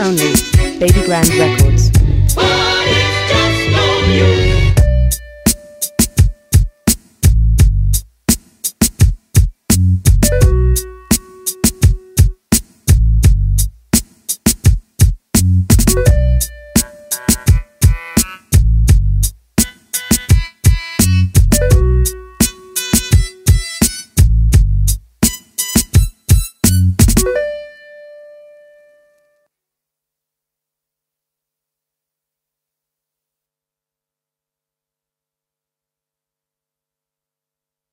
only. Baby Grand Records.